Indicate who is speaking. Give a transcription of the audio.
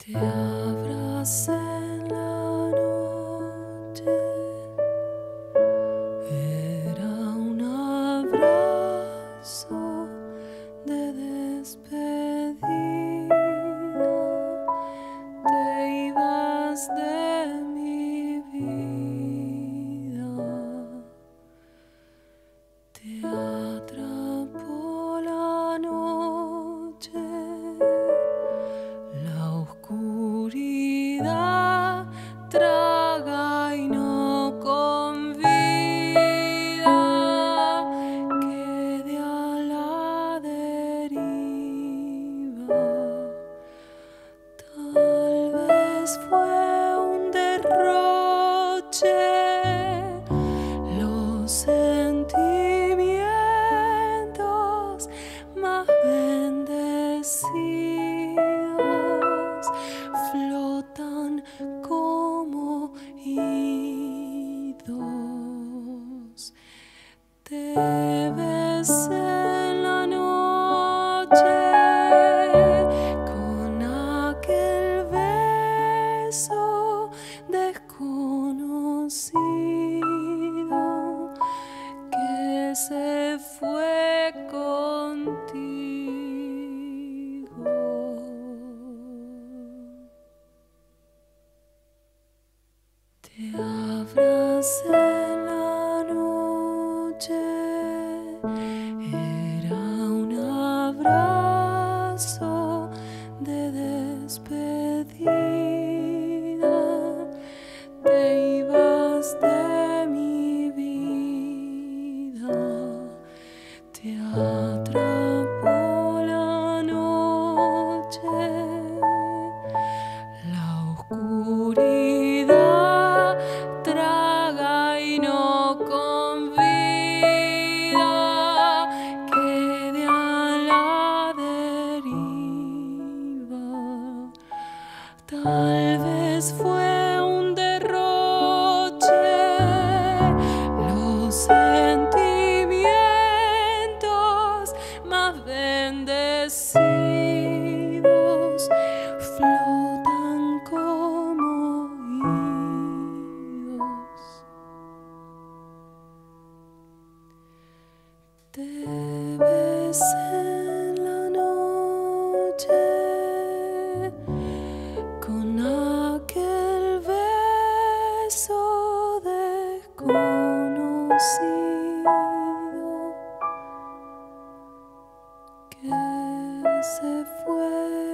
Speaker 1: te abraça. olvidar. fue un derroche. Los sentimientos más bendecidos flotan como. que se fue.